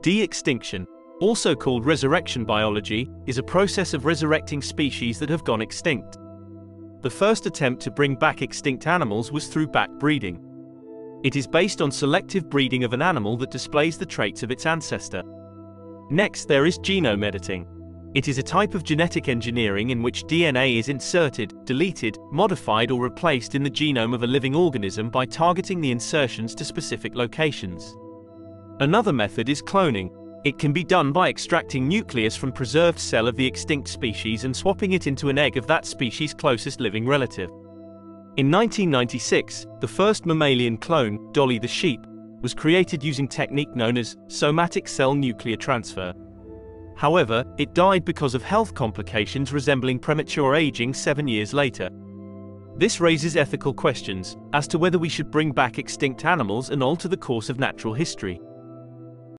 De-extinction, also called resurrection biology, is a process of resurrecting species that have gone extinct. The first attempt to bring back extinct animals was through backbreeding. It is based on selective breeding of an animal that displays the traits of its ancestor. Next there is genome editing. It is a type of genetic engineering in which DNA is inserted, deleted, modified or replaced in the genome of a living organism by targeting the insertions to specific locations. Another method is cloning, it can be done by extracting nucleus from preserved cell of the extinct species and swapping it into an egg of that species' closest living relative. In 1996, the first mammalian clone, Dolly the sheep, was created using technique known as somatic cell nuclear transfer. However, it died because of health complications resembling premature aging seven years later. This raises ethical questions as to whether we should bring back extinct animals and alter the course of natural history.